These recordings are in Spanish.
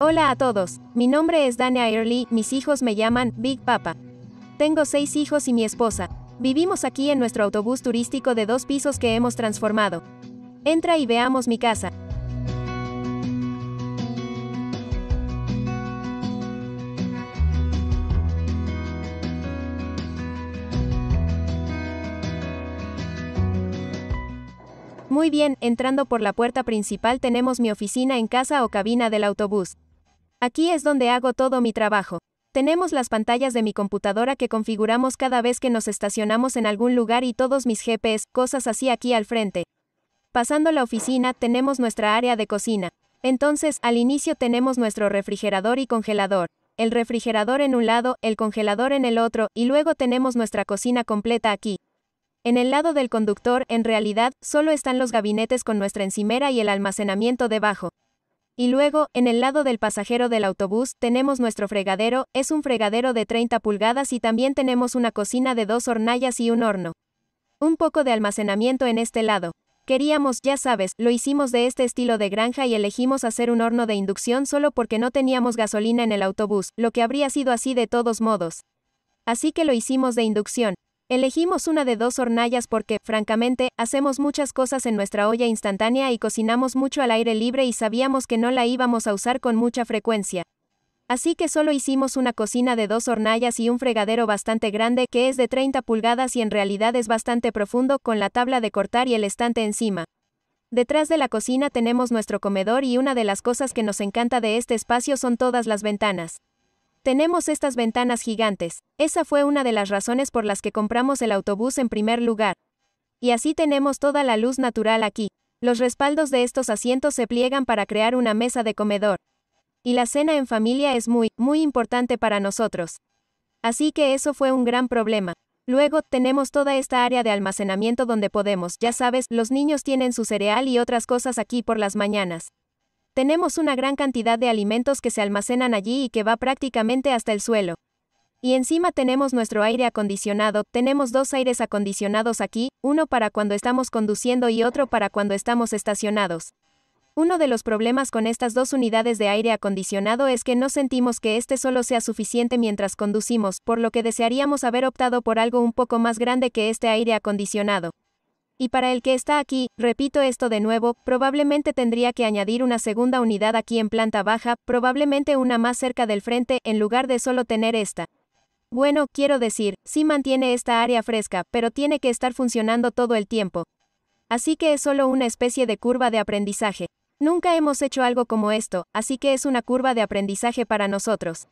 Hola a todos, mi nombre es Dania Early, mis hijos me llaman Big Papa. Tengo seis hijos y mi esposa. Vivimos aquí en nuestro autobús turístico de dos pisos que hemos transformado. Entra y veamos mi casa. Muy bien, entrando por la puerta principal tenemos mi oficina en casa o cabina del autobús. Aquí es donde hago todo mi trabajo. Tenemos las pantallas de mi computadora que configuramos cada vez que nos estacionamos en algún lugar y todos mis GPS, cosas así aquí al frente. Pasando la oficina, tenemos nuestra área de cocina. Entonces, al inicio tenemos nuestro refrigerador y congelador. El refrigerador en un lado, el congelador en el otro, y luego tenemos nuestra cocina completa aquí. En el lado del conductor, en realidad, solo están los gabinetes con nuestra encimera y el almacenamiento debajo. Y luego, en el lado del pasajero del autobús, tenemos nuestro fregadero, es un fregadero de 30 pulgadas y también tenemos una cocina de dos hornallas y un horno. Un poco de almacenamiento en este lado. Queríamos, ya sabes, lo hicimos de este estilo de granja y elegimos hacer un horno de inducción solo porque no teníamos gasolina en el autobús, lo que habría sido así de todos modos. Así que lo hicimos de inducción. Elegimos una de dos hornallas porque, francamente, hacemos muchas cosas en nuestra olla instantánea y cocinamos mucho al aire libre y sabíamos que no la íbamos a usar con mucha frecuencia. Así que solo hicimos una cocina de dos hornallas y un fregadero bastante grande que es de 30 pulgadas y en realidad es bastante profundo con la tabla de cortar y el estante encima. Detrás de la cocina tenemos nuestro comedor y una de las cosas que nos encanta de este espacio son todas las ventanas. Tenemos estas ventanas gigantes. Esa fue una de las razones por las que compramos el autobús en primer lugar. Y así tenemos toda la luz natural aquí. Los respaldos de estos asientos se pliegan para crear una mesa de comedor. Y la cena en familia es muy, muy importante para nosotros. Así que eso fue un gran problema. Luego, tenemos toda esta área de almacenamiento donde podemos, ya sabes, los niños tienen su cereal y otras cosas aquí por las mañanas. Tenemos una gran cantidad de alimentos que se almacenan allí y que va prácticamente hasta el suelo. Y encima tenemos nuestro aire acondicionado, tenemos dos aires acondicionados aquí, uno para cuando estamos conduciendo y otro para cuando estamos estacionados. Uno de los problemas con estas dos unidades de aire acondicionado es que no sentimos que este solo sea suficiente mientras conducimos, por lo que desearíamos haber optado por algo un poco más grande que este aire acondicionado. Y para el que está aquí, repito esto de nuevo, probablemente tendría que añadir una segunda unidad aquí en planta baja, probablemente una más cerca del frente, en lugar de solo tener esta. Bueno, quiero decir, sí mantiene esta área fresca, pero tiene que estar funcionando todo el tiempo. Así que es solo una especie de curva de aprendizaje. Nunca hemos hecho algo como esto, así que es una curva de aprendizaje para nosotros.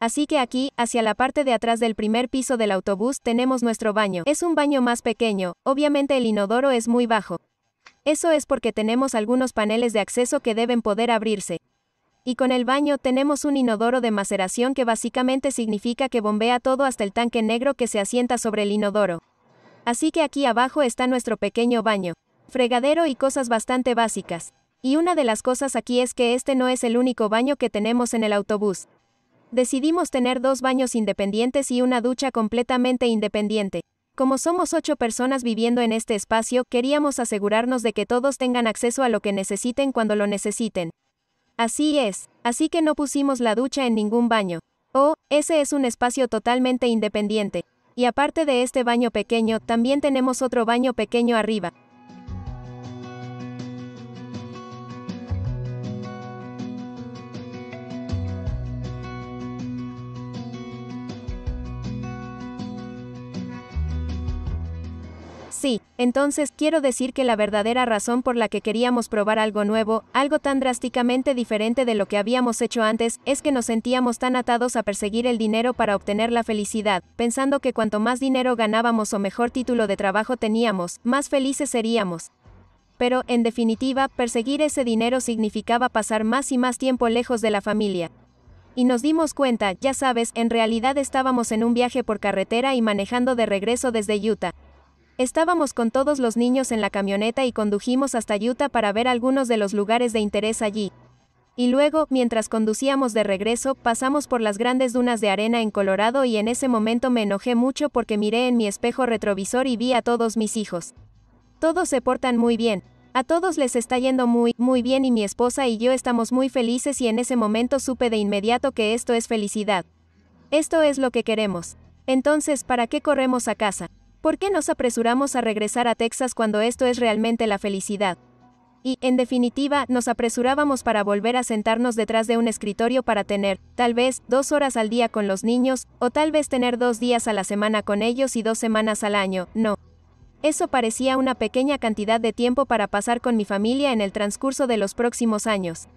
Así que aquí, hacia la parte de atrás del primer piso del autobús, tenemos nuestro baño. Es un baño más pequeño, obviamente el inodoro es muy bajo. Eso es porque tenemos algunos paneles de acceso que deben poder abrirse. Y con el baño tenemos un inodoro de maceración que básicamente significa que bombea todo hasta el tanque negro que se asienta sobre el inodoro. Así que aquí abajo está nuestro pequeño baño, fregadero y cosas bastante básicas. Y una de las cosas aquí es que este no es el único baño que tenemos en el autobús. Decidimos tener dos baños independientes y una ducha completamente independiente. Como somos ocho personas viviendo en este espacio, queríamos asegurarnos de que todos tengan acceso a lo que necesiten cuando lo necesiten. Así es, así que no pusimos la ducha en ningún baño. Oh, ese es un espacio totalmente independiente. Y aparte de este baño pequeño, también tenemos otro baño pequeño arriba. Sí, entonces quiero decir que la verdadera razón por la que queríamos probar algo nuevo, algo tan drásticamente diferente de lo que habíamos hecho antes, es que nos sentíamos tan atados a perseguir el dinero para obtener la felicidad, pensando que cuanto más dinero ganábamos o mejor título de trabajo teníamos, más felices seríamos. Pero, en definitiva, perseguir ese dinero significaba pasar más y más tiempo lejos de la familia. Y nos dimos cuenta, ya sabes, en realidad estábamos en un viaje por carretera y manejando de regreso desde Utah. Estábamos con todos los niños en la camioneta y condujimos hasta Utah para ver algunos de los lugares de interés allí. Y luego, mientras conducíamos de regreso, pasamos por las grandes dunas de arena en Colorado y en ese momento me enojé mucho porque miré en mi espejo retrovisor y vi a todos mis hijos. Todos se portan muy bien. A todos les está yendo muy, muy bien y mi esposa y yo estamos muy felices y en ese momento supe de inmediato que esto es felicidad. Esto es lo que queremos. Entonces, ¿para qué corremos a casa? ¿Por qué nos apresuramos a regresar a Texas cuando esto es realmente la felicidad? Y, en definitiva, nos apresurábamos para volver a sentarnos detrás de un escritorio para tener, tal vez, dos horas al día con los niños, o tal vez tener dos días a la semana con ellos y dos semanas al año, no. Eso parecía una pequeña cantidad de tiempo para pasar con mi familia en el transcurso de los próximos años.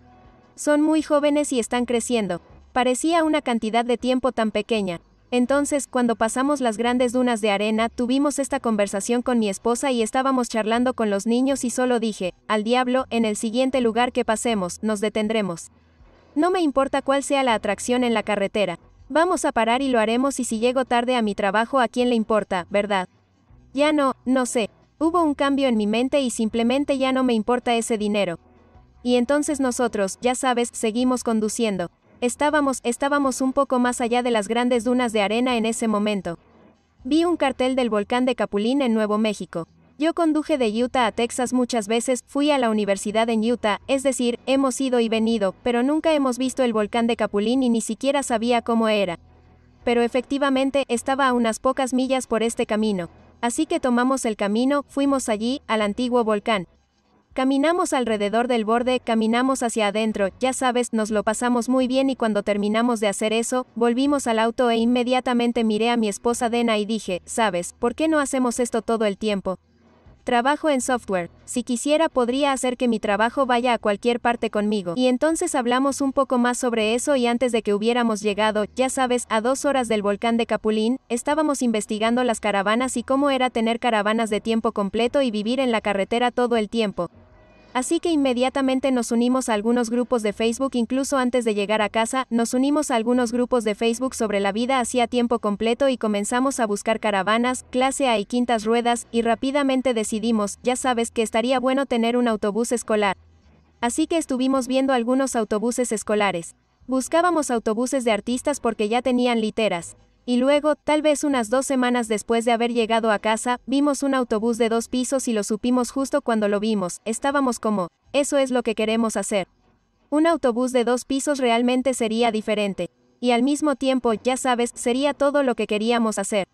Son muy jóvenes y están creciendo, Parecía una cantidad de tiempo tan pequeña. Entonces, cuando pasamos las grandes dunas de arena, tuvimos esta conversación con mi esposa y estábamos charlando con los niños y solo dije, al diablo, en el siguiente lugar que pasemos, nos detendremos. No me importa cuál sea la atracción en la carretera. Vamos a parar y lo haremos y si llego tarde a mi trabajo a quién le importa, ¿verdad? Ya no, no sé. Hubo un cambio en mi mente y simplemente ya no me importa ese dinero. Y entonces nosotros, ya sabes, seguimos conduciendo. Estábamos, estábamos un poco más allá de las grandes dunas de arena en ese momento. Vi un cartel del volcán de Capulín en Nuevo México. Yo conduje de Utah a Texas muchas veces, fui a la universidad en Utah, es decir, hemos ido y venido, pero nunca hemos visto el volcán de Capulín y ni siquiera sabía cómo era. Pero efectivamente, estaba a unas pocas millas por este camino. Así que tomamos el camino, fuimos allí, al antiguo volcán. Caminamos alrededor del borde, caminamos hacia adentro, ya sabes, nos lo pasamos muy bien y cuando terminamos de hacer eso, volvimos al auto e inmediatamente miré a mi esposa Dena y dije, sabes, ¿por qué no hacemos esto todo el tiempo? Trabajo en software. Si quisiera podría hacer que mi trabajo vaya a cualquier parte conmigo. Y entonces hablamos un poco más sobre eso y antes de que hubiéramos llegado, ya sabes, a dos horas del volcán de Capulín, estábamos investigando las caravanas y cómo era tener caravanas de tiempo completo y vivir en la carretera todo el tiempo. Así que inmediatamente nos unimos a algunos grupos de Facebook, incluso antes de llegar a casa, nos unimos a algunos grupos de Facebook sobre la vida así a tiempo completo y comenzamos a buscar caravanas, clase A y quintas ruedas, y rápidamente decidimos, ya sabes que estaría bueno tener un autobús escolar. Así que estuvimos viendo algunos autobuses escolares. Buscábamos autobuses de artistas porque ya tenían literas. Y luego, tal vez unas dos semanas después de haber llegado a casa, vimos un autobús de dos pisos y lo supimos justo cuando lo vimos, estábamos como, eso es lo que queremos hacer. Un autobús de dos pisos realmente sería diferente. Y al mismo tiempo, ya sabes, sería todo lo que queríamos hacer.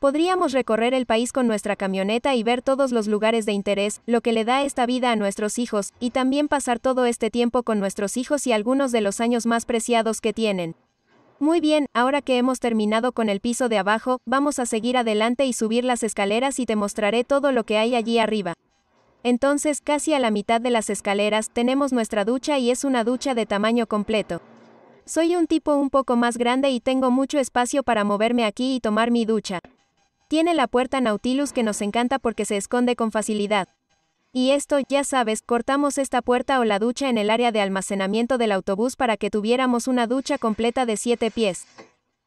Podríamos recorrer el país con nuestra camioneta y ver todos los lugares de interés, lo que le da esta vida a nuestros hijos, y también pasar todo este tiempo con nuestros hijos y algunos de los años más preciados que tienen. Muy bien, ahora que hemos terminado con el piso de abajo, vamos a seguir adelante y subir las escaleras y te mostraré todo lo que hay allí arriba. Entonces, casi a la mitad de las escaleras, tenemos nuestra ducha y es una ducha de tamaño completo. Soy un tipo un poco más grande y tengo mucho espacio para moverme aquí y tomar mi ducha. Tiene la puerta Nautilus que nos encanta porque se esconde con facilidad. Y esto, ya sabes, cortamos esta puerta o la ducha en el área de almacenamiento del autobús para que tuviéramos una ducha completa de 7 pies.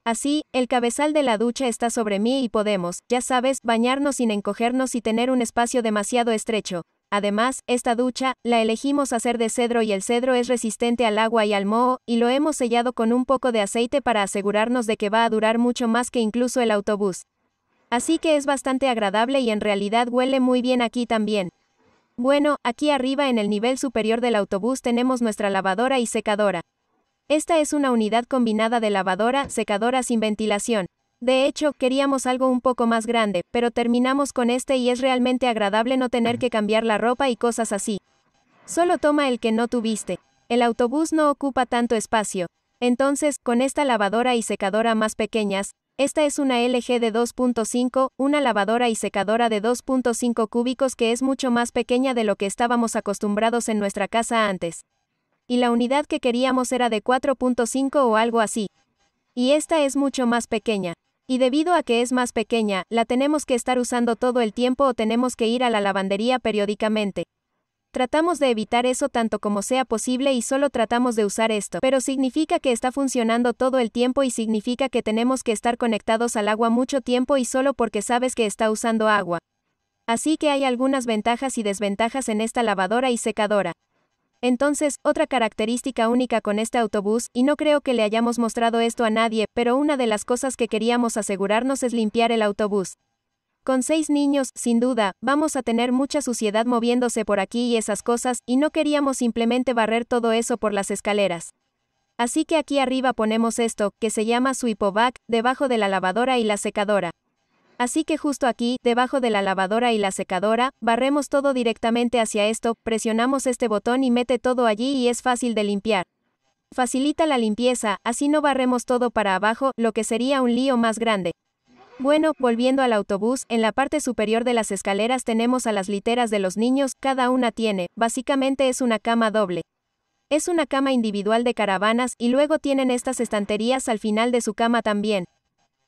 Así, el cabezal de la ducha está sobre mí y podemos, ya sabes, bañarnos sin encogernos y tener un espacio demasiado estrecho. Además, esta ducha, la elegimos hacer de cedro y el cedro es resistente al agua y al moho, y lo hemos sellado con un poco de aceite para asegurarnos de que va a durar mucho más que incluso el autobús. Así que es bastante agradable y en realidad huele muy bien aquí también. Bueno, aquí arriba en el nivel superior del autobús tenemos nuestra lavadora y secadora. Esta es una unidad combinada de lavadora, secadora sin ventilación. De hecho, queríamos algo un poco más grande, pero terminamos con este y es realmente agradable no tener que cambiar la ropa y cosas así. Solo toma el que no tuviste. El autobús no ocupa tanto espacio. Entonces, con esta lavadora y secadora más pequeñas, esta es una LG de 2.5, una lavadora y secadora de 2.5 cúbicos que es mucho más pequeña de lo que estábamos acostumbrados en nuestra casa antes. Y la unidad que queríamos era de 4.5 o algo así. Y esta es mucho más pequeña. Y debido a que es más pequeña, la tenemos que estar usando todo el tiempo o tenemos que ir a la lavandería periódicamente. Tratamos de evitar eso tanto como sea posible y solo tratamos de usar esto, pero significa que está funcionando todo el tiempo y significa que tenemos que estar conectados al agua mucho tiempo y solo porque sabes que está usando agua. Así que hay algunas ventajas y desventajas en esta lavadora y secadora. Entonces, otra característica única con este autobús, y no creo que le hayamos mostrado esto a nadie, pero una de las cosas que queríamos asegurarnos es limpiar el autobús. Con seis niños, sin duda, vamos a tener mucha suciedad moviéndose por aquí y esas cosas, y no queríamos simplemente barrer todo eso por las escaleras. Así que aquí arriba ponemos esto, que se llama sweepovac, debajo de la lavadora y la secadora. Así que justo aquí, debajo de la lavadora y la secadora, barremos todo directamente hacia esto, presionamos este botón y mete todo allí y es fácil de limpiar. Facilita la limpieza, así no barremos todo para abajo, lo que sería un lío más grande. Bueno, volviendo al autobús, en la parte superior de las escaleras tenemos a las literas de los niños, cada una tiene, básicamente es una cama doble. Es una cama individual de caravanas y luego tienen estas estanterías al final de su cama también.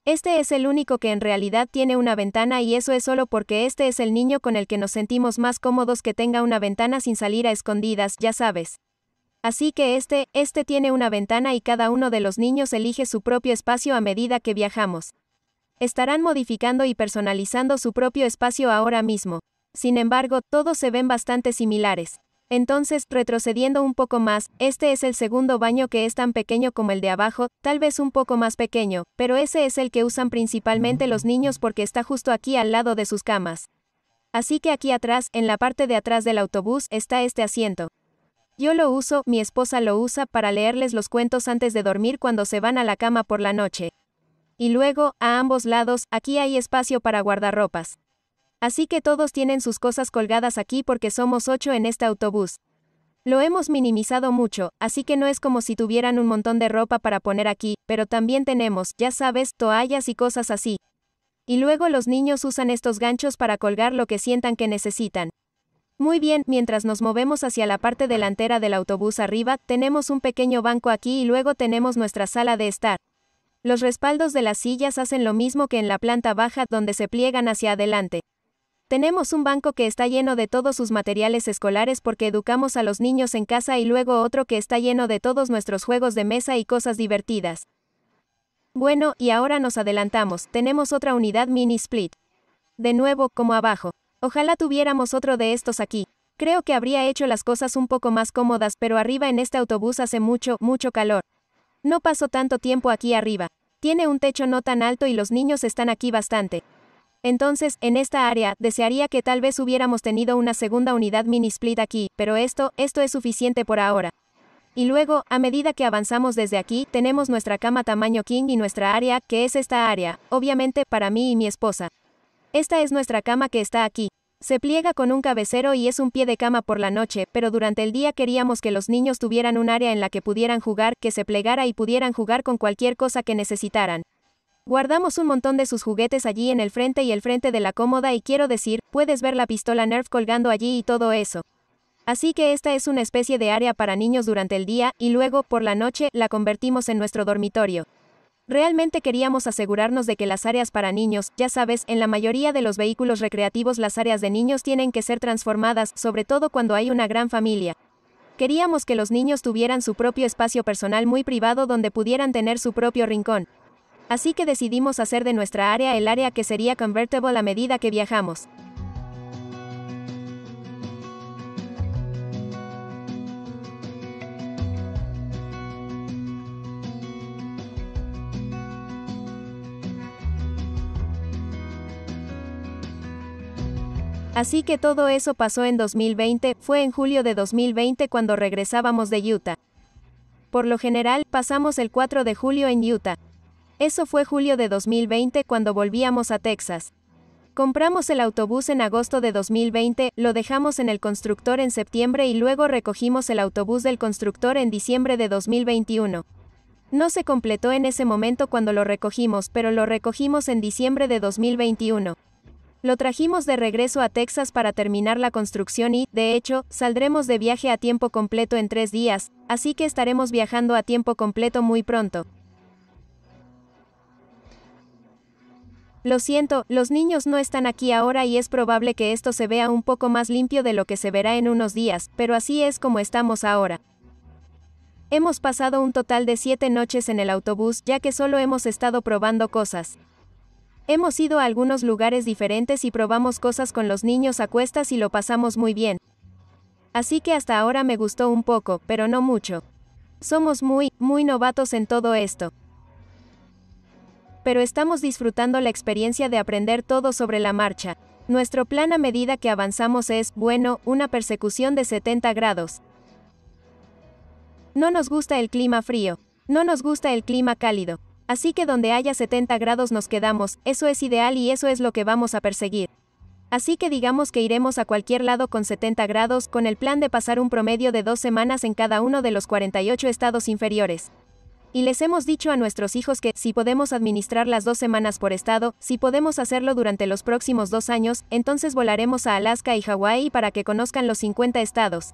Este es el único que en realidad tiene una ventana y eso es solo porque este es el niño con el que nos sentimos más cómodos que tenga una ventana sin salir a escondidas, ya sabes. Así que este, este tiene una ventana y cada uno de los niños elige su propio espacio a medida que viajamos. Estarán modificando y personalizando su propio espacio ahora mismo. Sin embargo, todos se ven bastante similares. Entonces, retrocediendo un poco más, este es el segundo baño que es tan pequeño como el de abajo, tal vez un poco más pequeño, pero ese es el que usan principalmente los niños porque está justo aquí al lado de sus camas. Así que aquí atrás, en la parte de atrás del autobús, está este asiento. Yo lo uso, mi esposa lo usa para leerles los cuentos antes de dormir cuando se van a la cama por la noche. Y luego, a ambos lados, aquí hay espacio para guardarropas. Así que todos tienen sus cosas colgadas aquí porque somos ocho en este autobús. Lo hemos minimizado mucho, así que no es como si tuvieran un montón de ropa para poner aquí, pero también tenemos, ya sabes, toallas y cosas así. Y luego los niños usan estos ganchos para colgar lo que sientan que necesitan. Muy bien, mientras nos movemos hacia la parte delantera del autobús arriba, tenemos un pequeño banco aquí y luego tenemos nuestra sala de estar. Los respaldos de las sillas hacen lo mismo que en la planta baja donde se pliegan hacia adelante. Tenemos un banco que está lleno de todos sus materiales escolares porque educamos a los niños en casa y luego otro que está lleno de todos nuestros juegos de mesa y cosas divertidas. Bueno, y ahora nos adelantamos, tenemos otra unidad mini split. De nuevo, como abajo. Ojalá tuviéramos otro de estos aquí. Creo que habría hecho las cosas un poco más cómodas, pero arriba en este autobús hace mucho, mucho calor. No paso tanto tiempo aquí arriba. Tiene un techo no tan alto y los niños están aquí bastante. Entonces, en esta área, desearía que tal vez hubiéramos tenido una segunda unidad mini split aquí, pero esto, esto es suficiente por ahora. Y luego, a medida que avanzamos desde aquí, tenemos nuestra cama tamaño king y nuestra área, que es esta área, obviamente, para mí y mi esposa. Esta es nuestra cama que está aquí. Se pliega con un cabecero y es un pie de cama por la noche, pero durante el día queríamos que los niños tuvieran un área en la que pudieran jugar, que se plegara y pudieran jugar con cualquier cosa que necesitaran. Guardamos un montón de sus juguetes allí en el frente y el frente de la cómoda y quiero decir, puedes ver la pistola Nerf colgando allí y todo eso. Así que esta es una especie de área para niños durante el día, y luego, por la noche, la convertimos en nuestro dormitorio. Realmente queríamos asegurarnos de que las áreas para niños, ya sabes, en la mayoría de los vehículos recreativos las áreas de niños tienen que ser transformadas, sobre todo cuando hay una gran familia. Queríamos que los niños tuvieran su propio espacio personal muy privado donde pudieran tener su propio rincón. Así que decidimos hacer de nuestra área el área que sería convertible a medida que viajamos. Así que todo eso pasó en 2020, fue en julio de 2020 cuando regresábamos de Utah. Por lo general, pasamos el 4 de julio en Utah. Eso fue julio de 2020 cuando volvíamos a Texas. Compramos el autobús en agosto de 2020, lo dejamos en el constructor en septiembre y luego recogimos el autobús del constructor en diciembre de 2021. No se completó en ese momento cuando lo recogimos, pero lo recogimos en diciembre de 2021. Lo trajimos de regreso a Texas para terminar la construcción y, de hecho, saldremos de viaje a tiempo completo en tres días, así que estaremos viajando a tiempo completo muy pronto. Lo siento, los niños no están aquí ahora y es probable que esto se vea un poco más limpio de lo que se verá en unos días, pero así es como estamos ahora. Hemos pasado un total de siete noches en el autobús ya que solo hemos estado probando cosas. Hemos ido a algunos lugares diferentes y probamos cosas con los niños a cuestas y lo pasamos muy bien. Así que hasta ahora me gustó un poco, pero no mucho. Somos muy, muy novatos en todo esto. pero estamos disfrutando la experiencia de aprender todo sobre la marcha. Nuestro plan a medida que avanzamos es, bueno, una persecución de 70 grados. No nos gusta el clima frío. No nos gusta el clima cálido. Así que donde haya 70 grados nos quedamos, eso es ideal y eso es lo que vamos a perseguir. Así que digamos que iremos a cualquier lado con 70 grados, con el plan de pasar un promedio de dos semanas en cada uno de los 48 estados inferiores. Y les hemos dicho a nuestros hijos que, si podemos administrar las dos semanas por estado, si podemos hacerlo durante los próximos dos años, entonces volaremos a Alaska y Hawái para que conozcan los 50 estados.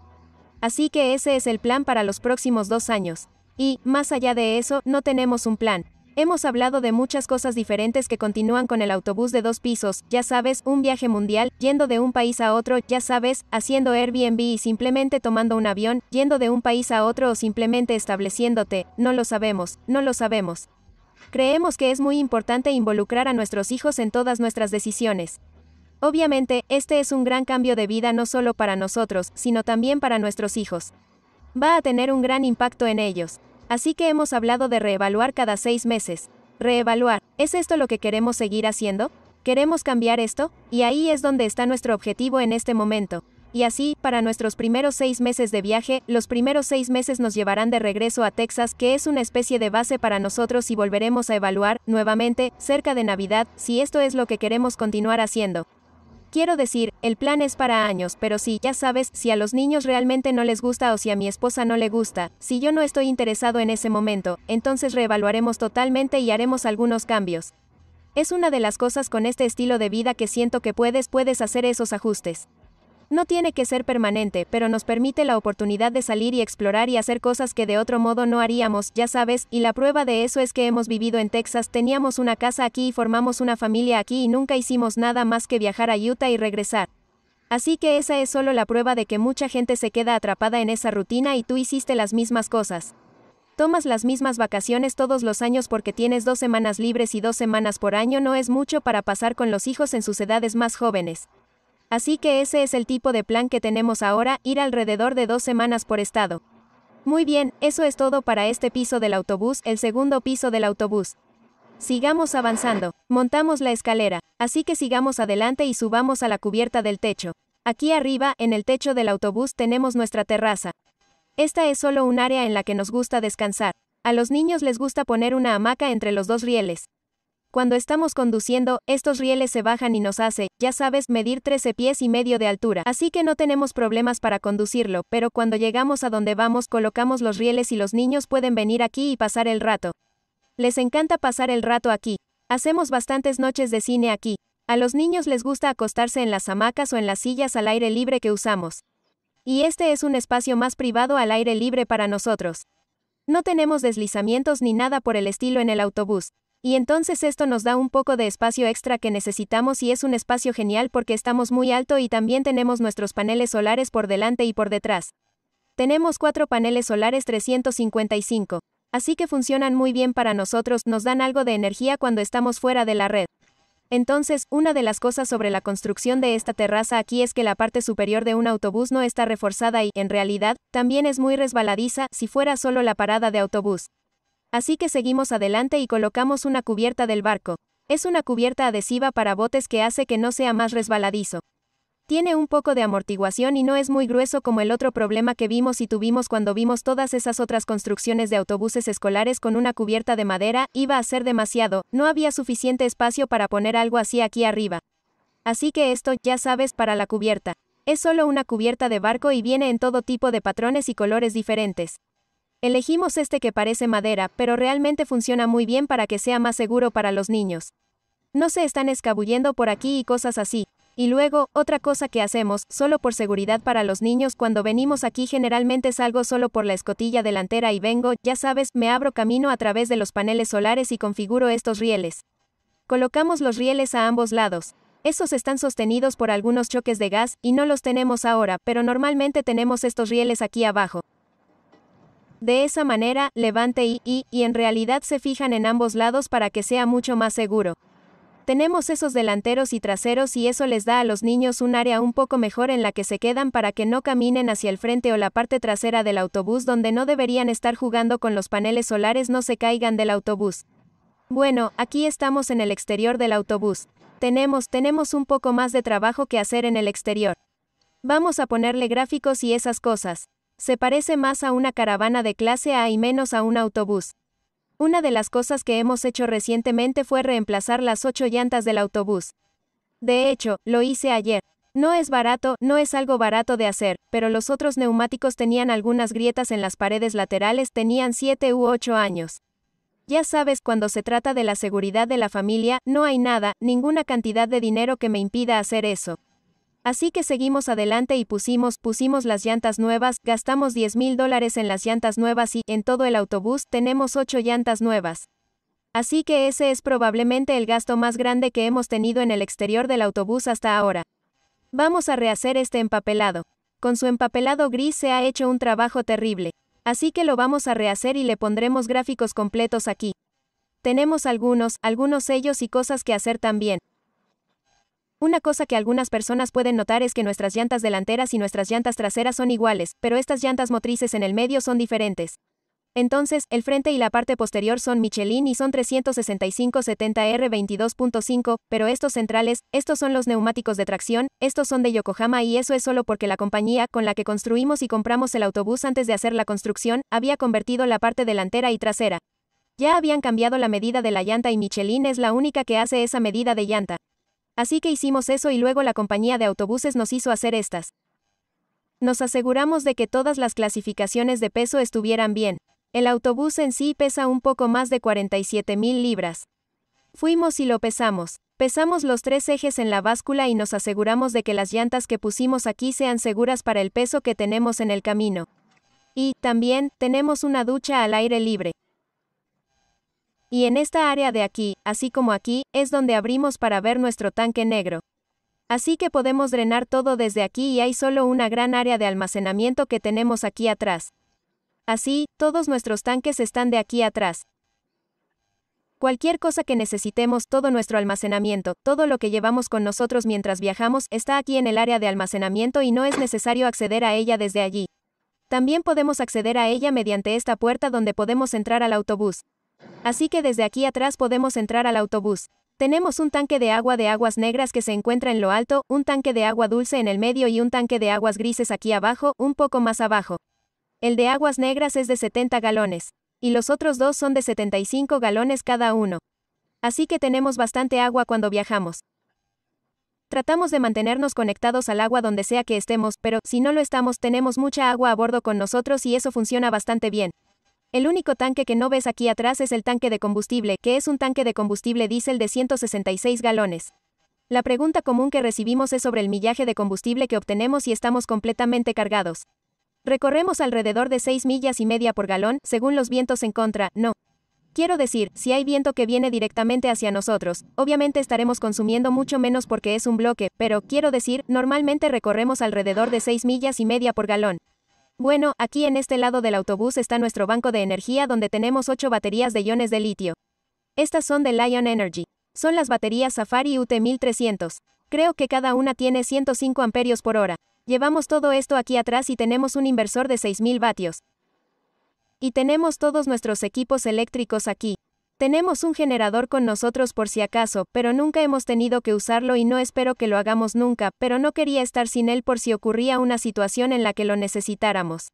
Así que ese es el plan para los próximos dos años. Y, más allá de eso, no tenemos un plan. Hemos hablado de muchas cosas diferentes que continúan con el autobús de dos pisos, ya sabes, un viaje mundial, yendo de un país a otro, ya sabes, haciendo Airbnb y simplemente tomando un avión, yendo de un país a otro o simplemente estableciéndote, no lo sabemos, no lo sabemos. Creemos que es muy importante involucrar a nuestros hijos en todas nuestras decisiones. Obviamente, este es un gran cambio de vida no solo para nosotros, sino también para nuestros hijos. Va a tener un gran impacto en ellos. Así que hemos hablado de reevaluar cada seis meses. Reevaluar, ¿es esto lo que queremos seguir haciendo? ¿Queremos cambiar esto? Y ahí es donde está nuestro objetivo en este momento. Y así, para nuestros primeros seis meses de viaje, los primeros seis meses nos llevarán de regreso a Texas, que es una especie de base para nosotros y volveremos a evaluar, nuevamente, cerca de Navidad, si esto es lo que queremos continuar haciendo. Quiero decir, el plan es para años, pero si, ya sabes, si a los niños realmente no les gusta o si a mi esposa no le gusta, si yo no estoy interesado en ese momento, entonces reevaluaremos totalmente y haremos algunos cambios. Es una de las cosas con este estilo de vida que siento que puedes, puedes hacer esos ajustes. No tiene que ser permanente, pero nos permite la oportunidad de salir y explorar y hacer cosas que de otro modo no haríamos, ya sabes, y la prueba de eso es que hemos vivido en Texas, teníamos una casa aquí y formamos una familia aquí y nunca hicimos nada más que viajar a Utah y regresar. Así que esa es solo la prueba de que mucha gente se queda atrapada en esa rutina y tú hiciste las mismas cosas. Tomas las mismas vacaciones todos los años porque tienes dos semanas libres y dos semanas por año no es mucho para pasar con los hijos en sus edades más jóvenes. Así que ese es el tipo de plan que tenemos ahora, ir alrededor de dos semanas por estado. Muy bien, eso es todo para este piso del autobús, el segundo piso del autobús. Sigamos avanzando, montamos la escalera, así que sigamos adelante y subamos a la cubierta del techo. Aquí arriba, en el techo del autobús, tenemos nuestra terraza. Esta es solo un área en la que nos gusta descansar. A los niños les gusta poner una hamaca entre los dos rieles. Cuando estamos conduciendo, estos rieles se bajan y nos hace, ya sabes, medir 13 pies y medio de altura, así que no tenemos problemas para conducirlo, pero cuando llegamos a donde vamos colocamos los rieles y los niños pueden venir aquí y pasar el rato. Les encanta pasar el rato aquí. Hacemos bastantes noches de cine aquí. A los niños les gusta acostarse en las hamacas o en las sillas al aire libre que usamos. Y este es un espacio más privado al aire libre para nosotros. No tenemos deslizamientos ni nada por el estilo en el autobús. Y entonces esto nos da un poco de espacio extra que necesitamos y es un espacio genial porque estamos muy alto y también tenemos nuestros paneles solares por delante y por detrás. Tenemos cuatro paneles solares 355. Así que funcionan muy bien para nosotros, nos dan algo de energía cuando estamos fuera de la red. Entonces, una de las cosas sobre la construcción de esta terraza aquí es que la parte superior de un autobús no está reforzada y, en realidad, también es muy resbaladiza si fuera solo la parada de autobús. Así que seguimos adelante y colocamos una cubierta del barco. Es una cubierta adhesiva para botes que hace que no sea más resbaladizo. Tiene un poco de amortiguación y no es muy grueso como el otro problema que vimos y tuvimos cuando vimos todas esas otras construcciones de autobuses escolares con una cubierta de madera, iba a ser demasiado, no había suficiente espacio para poner algo así aquí arriba. Así que esto, ya sabes, para la cubierta. Es solo una cubierta de barco y viene en todo tipo de patrones y colores diferentes. Elegimos este que parece madera, pero realmente funciona muy bien para que sea más seguro para los niños. No se están escabullendo por aquí y cosas así. Y luego, otra cosa que hacemos, solo por seguridad para los niños, cuando venimos aquí generalmente salgo solo por la escotilla delantera y vengo, ya sabes, me abro camino a través de los paneles solares y configuro estos rieles. Colocamos los rieles a ambos lados. Esos están sostenidos por algunos choques de gas, y no los tenemos ahora, pero normalmente tenemos estos rieles aquí abajo. De esa manera, levante y, y, y en realidad se fijan en ambos lados para que sea mucho más seguro. Tenemos esos delanteros y traseros y eso les da a los niños un área un poco mejor en la que se quedan para que no caminen hacia el frente o la parte trasera del autobús donde no deberían estar jugando con los paneles solares no se caigan del autobús. Bueno, aquí estamos en el exterior del autobús. Tenemos, tenemos un poco más de trabajo que hacer en el exterior. Vamos a ponerle gráficos y esas cosas. Se parece más a una caravana de clase A y menos a un autobús. Una de las cosas que hemos hecho recientemente fue reemplazar las ocho llantas del autobús. De hecho, lo hice ayer. No es barato, no es algo barato de hacer, pero los otros neumáticos tenían algunas grietas en las paredes laterales, tenían 7 u 8 años. Ya sabes, cuando se trata de la seguridad de la familia, no hay nada, ninguna cantidad de dinero que me impida hacer eso. Así que seguimos adelante y pusimos, pusimos las llantas nuevas, gastamos 10 mil dólares en las llantas nuevas y, en todo el autobús, tenemos 8 llantas nuevas. Así que ese es probablemente el gasto más grande que hemos tenido en el exterior del autobús hasta ahora. Vamos a rehacer este empapelado. Con su empapelado gris se ha hecho un trabajo terrible. Así que lo vamos a rehacer y le pondremos gráficos completos aquí. Tenemos algunos, algunos sellos y cosas que hacer también. Una cosa que algunas personas pueden notar es que nuestras llantas delanteras y nuestras llantas traseras son iguales, pero estas llantas motrices en el medio son diferentes. Entonces, el frente y la parte posterior son Michelin y son 365-70R 22.5, pero estos centrales, estos son los neumáticos de tracción, estos son de Yokohama y eso es solo porque la compañía con la que construimos y compramos el autobús antes de hacer la construcción, había convertido la parte delantera y trasera. Ya habían cambiado la medida de la llanta y Michelin es la única que hace esa medida de llanta. Así que hicimos eso y luego la compañía de autobuses nos hizo hacer estas. Nos aseguramos de que todas las clasificaciones de peso estuvieran bien. El autobús en sí pesa un poco más de 47 mil libras. Fuimos y lo pesamos. Pesamos los tres ejes en la báscula y nos aseguramos de que las llantas que pusimos aquí sean seguras para el peso que tenemos en el camino. Y, también, tenemos una ducha al aire libre. Y en esta área de aquí, así como aquí, es donde abrimos para ver nuestro tanque negro. Así que podemos drenar todo desde aquí y hay solo una gran área de almacenamiento que tenemos aquí atrás. Así, todos nuestros tanques están de aquí atrás. Cualquier cosa que necesitemos, todo nuestro almacenamiento, todo lo que llevamos con nosotros mientras viajamos, está aquí en el área de almacenamiento y no es necesario acceder a ella desde allí. También podemos acceder a ella mediante esta puerta donde podemos entrar al autobús. Así que desde aquí atrás podemos entrar al autobús. Tenemos un tanque de agua de aguas negras que se encuentra en lo alto, un tanque de agua dulce en el medio y un tanque de aguas grises aquí abajo, un poco más abajo. El de aguas negras es de 70 galones. Y los otros dos son de 75 galones cada uno. Así que tenemos bastante agua cuando viajamos. Tratamos de mantenernos conectados al agua donde sea que estemos, pero si no lo estamos tenemos mucha agua a bordo con nosotros y eso funciona bastante bien. El único tanque que no ves aquí atrás es el tanque de combustible, que es un tanque de combustible diésel de 166 galones. La pregunta común que recibimos es sobre el millaje de combustible que obtenemos y estamos completamente cargados. Recorremos alrededor de 6 millas y media por galón, según los vientos en contra, no. Quiero decir, si hay viento que viene directamente hacia nosotros, obviamente estaremos consumiendo mucho menos porque es un bloque, pero quiero decir, normalmente recorremos alrededor de 6 millas y media por galón. Bueno, aquí en este lado del autobús está nuestro banco de energía donde tenemos 8 baterías de iones de litio. Estas son de Lion Energy. Son las baterías Safari UT1300. Creo que cada una tiene 105 amperios por hora. Llevamos todo esto aquí atrás y tenemos un inversor de 6000 vatios. Y tenemos todos nuestros equipos eléctricos aquí. Tenemos un generador con nosotros por si acaso, pero nunca hemos tenido que usarlo y no espero que lo hagamos nunca, pero no quería estar sin él por si ocurría una situación en la que lo necesitáramos.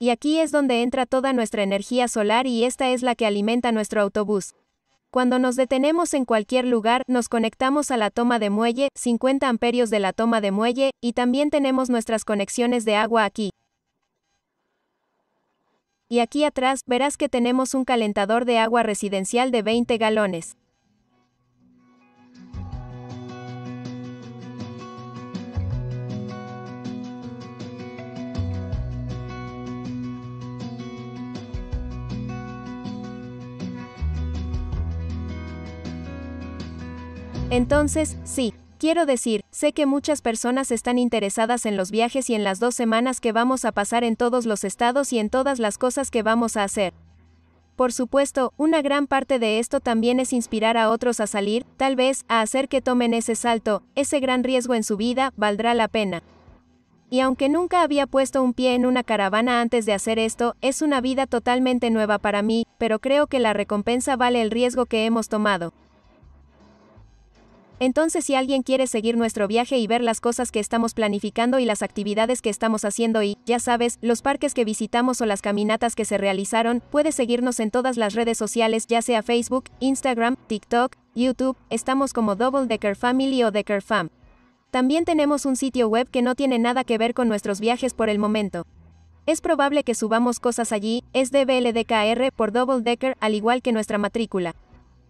Y aquí es donde entra toda nuestra energía solar y esta es la que alimenta nuestro autobús. Cuando nos detenemos en cualquier lugar, nos conectamos a la toma de muelle, 50 amperios de la toma de muelle, y también tenemos nuestras conexiones de agua aquí. Y aquí atrás verás que tenemos un calentador de agua residencial de 20 galones. Entonces, sí, Quiero decir, sé que muchas personas están interesadas en los viajes y en las dos semanas que vamos a pasar en todos los estados y en todas las cosas que vamos a hacer. Por supuesto, una gran parte de esto también es inspirar a otros a salir, tal vez, a hacer que tomen ese salto, ese gran riesgo en su vida, valdrá la pena. Y aunque nunca había puesto un pie en una caravana antes de hacer esto, es una vida totalmente nueva para mí, pero creo que la recompensa vale el riesgo que hemos tomado. Entonces si alguien quiere seguir nuestro viaje y ver las cosas que estamos planificando y las actividades que estamos haciendo y, ya sabes, los parques que visitamos o las caminatas que se realizaron, puede seguirnos en todas las redes sociales ya sea Facebook, Instagram, TikTok, YouTube, estamos como Double Decker Family o Decker Fam. También tenemos un sitio web que no tiene nada que ver con nuestros viajes por el momento. Es probable que subamos cosas allí, es DBLDKR por Double Decker al igual que nuestra matrícula.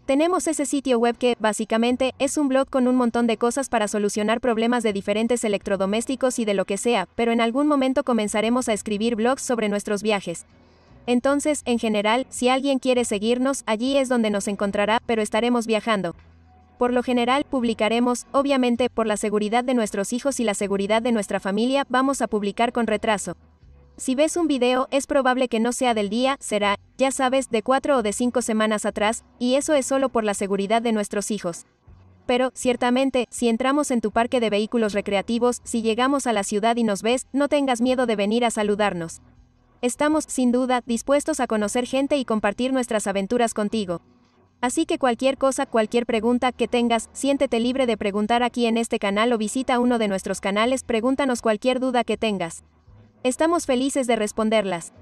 Tenemos ese sitio web que, básicamente, es un blog con un montón de cosas para solucionar problemas de diferentes electrodomésticos y de lo que sea, pero en algún momento comenzaremos a escribir blogs sobre nuestros viajes. Entonces, en general, si alguien quiere seguirnos, allí es donde nos encontrará, pero estaremos viajando. Por lo general, publicaremos, obviamente, por la seguridad de nuestros hijos y la seguridad de nuestra familia, vamos a publicar con retraso. Si ves un video, es probable que no sea del día, será, ya sabes, de cuatro o de cinco semanas atrás, y eso es solo por la seguridad de nuestros hijos. Pero, ciertamente, si entramos en tu parque de vehículos recreativos, si llegamos a la ciudad y nos ves, no tengas miedo de venir a saludarnos. Estamos, sin duda, dispuestos a conocer gente y compartir nuestras aventuras contigo. Así que cualquier cosa, cualquier pregunta que tengas, siéntete libre de preguntar aquí en este canal o visita uno de nuestros canales, pregúntanos cualquier duda que tengas. Estamos felices de responderlas.